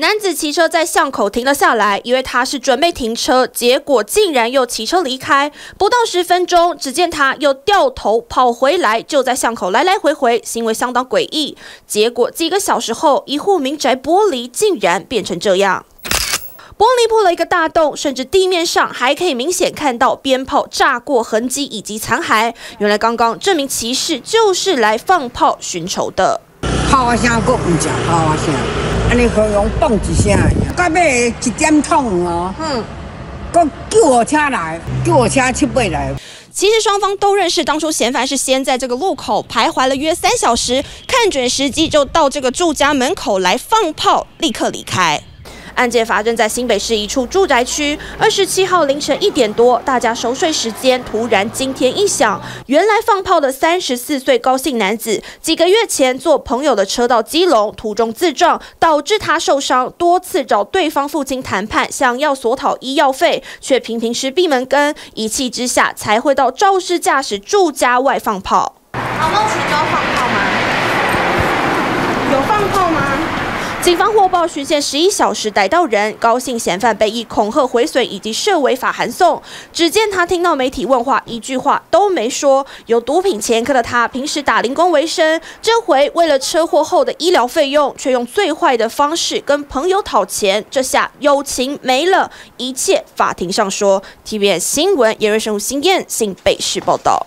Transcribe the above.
男子骑车在巷口停了下来，以为他是准备停车，结果竟然又骑车离开。不到十分钟，只见他又掉头跑回来，就在巷口来来回回，行为相当诡异。结果几个小时后，一户民宅玻璃竟然变成这样，玻璃破了一个大洞，甚至地面上还可以明显看到鞭炮炸过痕迹以及残骸。原来刚刚这名骑士就是来放炮寻仇的。安尼好用蹦一声，到尾一点痛哦。嗯，搁救护车来，救护车七八来。其实双方都认识，当初嫌犯是先在这个路口徘徊了约三小时，看准时机就到这个住家门口来放炮，立刻离开。案件发生在新北市一处住宅区。二十七号凌晨一点多，大家熟睡时间，突然惊天一响。原来放炮的三十四岁高姓男子，几个月前坐朋友的车到基隆，途中自撞，导致他受伤，多次找对方父亲谈判，想要索讨医药费，却频频失闭门羹，一气之下才会到肇事驾驶住家外放炮。好，梦琪有放炮吗？有放炮吗？警方获报巡线十一小时，逮到人。高姓嫌犯被以恐吓、毁损以及涉违法函送。只见他听到媒体问话，一句话都没说。有毒品前科的他，平时打零工为生。这回为了车祸后的医疗费用，却用最坏的方式跟朋友讨钱。这下友情没了，一切法庭上说。TVB 新闻叶瑞生、吴新燕，新北市报道。